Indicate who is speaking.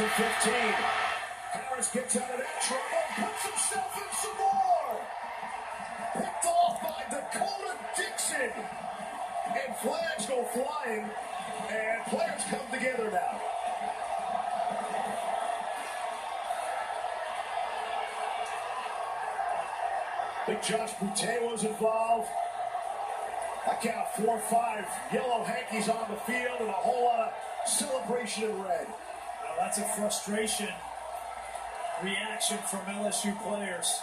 Speaker 1: and 15. Harris gets out of that trouble, puts himself in some more. Picked off by D'Cota Dixon. And flags go flying, and players come together now. Big Josh Boutte was involved. I count four, or five yellow hankies on the field and a whole lot of celebration in red.
Speaker 2: That's a frustration reaction from LSU players.